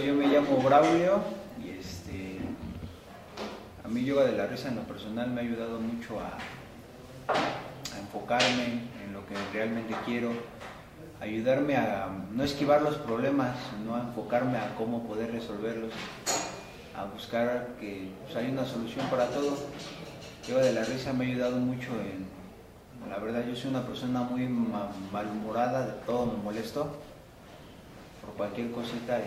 Yo me llamo Braulio y este, a mí yoga de la risa en lo personal me ha ayudado mucho a, enfocarme en lo que realmente quiero, ayudarme a no esquivar los problemas, sino a enfocarme a cómo poder resolverlos, a buscar que pues, hay una solución para todo. Yoga de la risa me ha ayudado mucho en, la verdad yo soy una persona muy ma- malhumorada, de todo me molesto por cualquier cosita.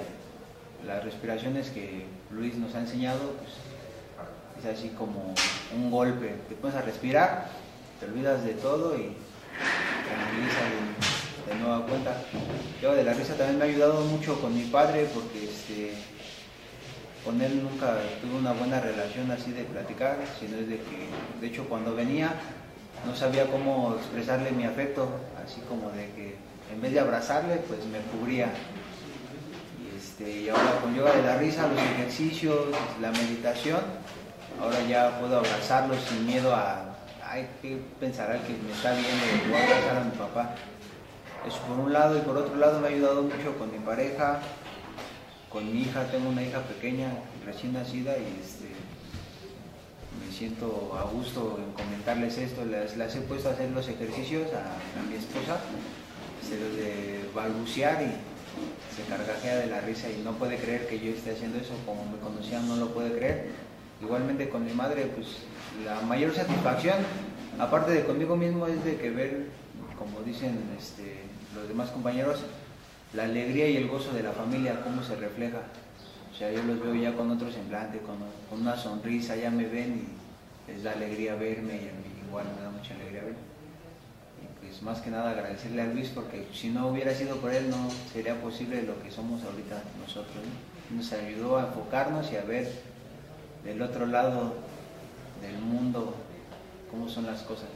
Las respiraciones que Luis nos ha enseñado, pues es así como un golpe. Te pones a respirar, te olvidas de todo y tranquilizas de, de nueva cuenta. Yo de la risa también me ha ayudado mucho con mi padre porque este, con él nunca tuve una buena relación así de platicar, sino es de que, de hecho, cuando venía no sabía cómo expresarle mi afecto, así como de que en vez de abrazarle, pues me cubría. Este, y ahora con yoga de la risa, los ejercicios, la meditación, ahora ya puedo abrazarlo sin miedo a, ay, ¿qué pensará que me está viendo? Voy a abrazar a mi papá. Eso por un lado y por otro lado me ha ayudado mucho con mi pareja, con mi hija, tengo una hija pequeña, recién nacida y este, me siento a gusto en comentarles esto, las, las he puesto a hacer los ejercicios a, mi esposa, los de balbucear y se cargajea de la risa y no puede creer que yo esté haciendo eso, como me conocían no lo puede creer. Igualmente con mi madre, pues la mayor satisfacción, aparte de conmigo mismo, es de que ver, como dicen este, los demás compañeros, la alegría y el gozo de la familia, cómo se refleja. O sea, yo los veo ya con otro semblante, con, una sonrisa, ya me ven y les da alegría verme y a mí igual me da mucha alegría verme. Pues más que nada agradecerle a Luis porque si no hubiera sido por él no sería posible lo que somos ahorita nosotros. ¿no? Nos ayudó a enfocarnos y a ver del otro lado del mundo cómo son las cosas.